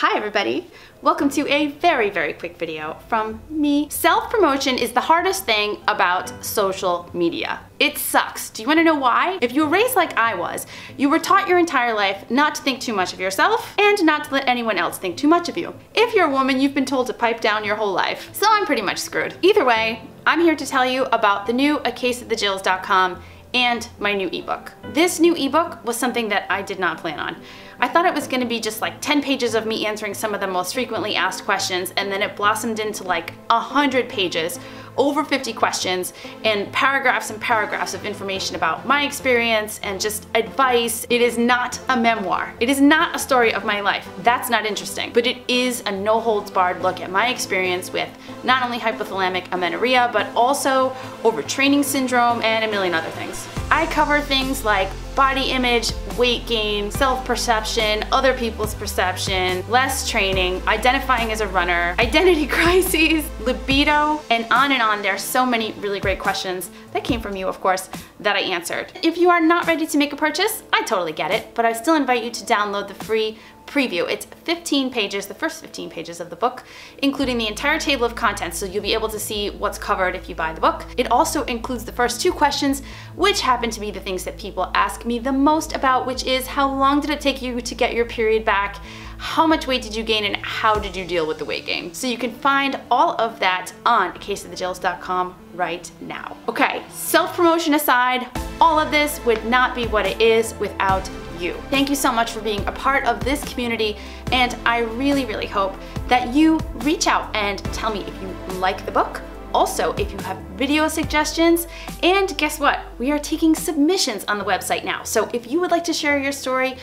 Hi everybody! Welcome to a very, very quick video from me. Self-promotion is the hardest thing about social media. It sucks. Do you wanna know why? If you were raised like I was, you were taught your entire life not to think too much of yourself and not to let anyone else think too much of you. If you're a woman, you've been told to pipe down your whole life. So I'm pretty much screwed. Either way, I'm here to tell you about the new acaseofthejills.com and my new ebook. This new ebook was something that I did not plan on. I thought it was gonna be just like 10 pages of me answering some of the most frequently asked questions and then it blossomed into like 100 pages over 50 questions and paragraphs and paragraphs of information about my experience and just advice. It is not a memoir. It is not a story of my life. That's not interesting. But it is a no holds barred look at my experience with not only hypothalamic amenorrhea, but also overtraining syndrome and a million other things. I cover things like body image, weight gain, self-perception, other people's perception, less training, identifying as a runner, identity crises, libido, and on and on. There are so many really great questions that came from you, of course, that I answered. If you are not ready to make a purchase, I totally get it, but I still invite you to download the free preview. It's 15 pages, the first 15 pages of the book, including the entire table of contents, so you'll be able to see what's covered if you buy the book. It also includes the first two questions, which happen to be the things that people ask me the most about, which is how long did it take you to get your period back? How much weight did you gain and how did you deal with the weight gain? So you can find all of that on caseofthejills.com right now. Okay, self-promotion aside, all of this would not be what it is without you. Thank you so much for being a part of this community and I really, really hope that you reach out and tell me if you like the book, also, if you have video suggestions, and guess what? We are taking submissions on the website now. So if you would like to share your story,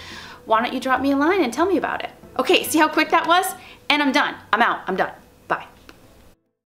why don't you drop me a line and tell me about it? Okay, see how quick that was? And I'm done. I'm out. I'm done.